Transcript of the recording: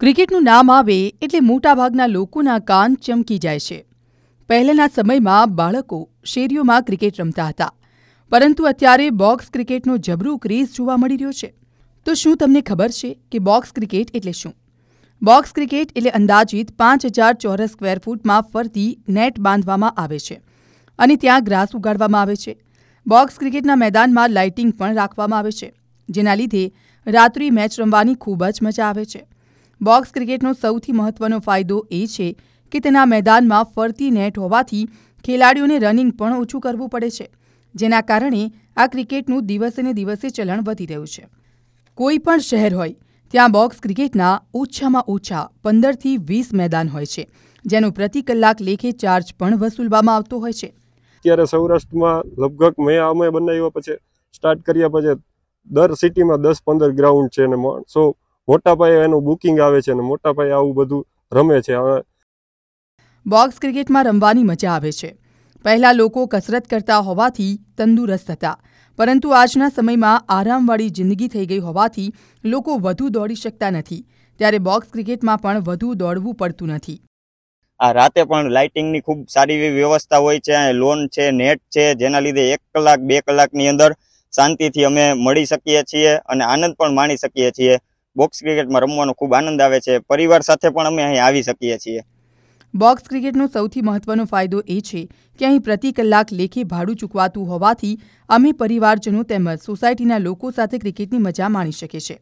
ક્રિકેટનું નામ આવે એટલે મોટાભાગના લોકોના કાન ચમકી જાય છે. પહેલાંના સમયમાં બાળકો શેરીઓમાં ક્રિકેટ રમતા હતા. પરંતુ અત્યારે બોક્સ ક્રિકેટનો જબરો ક્રેઝ જોવા મળી રહ્યો છે. તો શું તમને ખબર છે કે બોક્સ ક્રિકેટ એટલે શું? બોક્સ ક્રિકેટ એટલે અંદાજિત પાંચ હજાર ચોરસ સ્ક્વેર ફૂટમાં ફરતી નેટ બાંધવામાં આવે છે અને ત્યાં ગ્રાસ ઉગાડવામાં આવે છે. બોક્સ ક્રિકેટના મેદાનમાં લાઇટિંગ પણ રાખવામાં આવે છે, જેના લીધે રાત્રિ મેચ રમવાની ખૂબ જ મજા આવે છે. બોક્સ ક્રિકેટનો સૌથી મહત્વનો ફાયદો એ છે કે તેના મેદાનમાં ફરતી નેટ હોવાથી ખેલાડીઓને રનિંગ પણ ઓછું કરવું પડે છે, જેના કારણે આ ક્રિકેટનું દિવસેને દિવસે ચલણ વધી રહ્યું છે. કોઈ પણ શહેર હોય, ત્યાં બોક્સ ક્રિકેટના ઓછામાં ઓછા પંદરથી વીસ મેદાન હોય છે, જેનો પ્રતિ કલાક લેખે ચાર્જ પણ વસૂલવામાં આવતો હોય છે. અત્યારે સૌરાષ્ટ્રમાં લગભગ મેં અમે બનાવ્યા પછી સ્ટાર્ટ કર્યા પછી દર સિટીમાં દસ પંદર ગ્રાઉન્ડ છે અને માણસો મોટા પાયે એનું બુકિંગ આવે છે અને મોટા પાયે આવું બધું રમે છે. બોક્સ ક્રિકેટમાં રમવાની મજા આવે છે. પહેલા લોકો કસરત કરતા હોવાથી તંદુરસ્ત હતા. પરંતુ આજના સમયમાં આરામવાળી જિંદગી થઈ ગઈ હોવાથી લોકો વધુ દોડી શકતા નથી. ત્યારે બોક્સ ક્રિકેટમાં પણ વધુ દોડવું પડતું નથી. આ રાતે પણ લાઇટિંગની ખૂબ સારી એવી વ્યવસ્થા હોય છે. લોન છે નેટ છે જેના લીધે એક કલાક બે કલાકની અંદર શાંતિથી અમે મળી શકીએ છીએ અને આનંદ પણ માણી શકીએ છીએ. બોક્સ ક્રિકેટમાં રમવાનો ખૂબ આનંદ આવે છે. પરિવાર સાથે પણ અમે અહીં આવી શકીએ છીએ. બોક્સ ક્રિકેટનો સૌથી મહત્વનો ફાયદો એ છે કે અહીં પ્રતિ કલાક લેખે ભાડું ચૂકવાતું હોવાથી અમે પરિવારજનો તેમજ સોસાયટીના લોકો સાથે ક્રિકેટની મજા માણી શકીએ છીએ.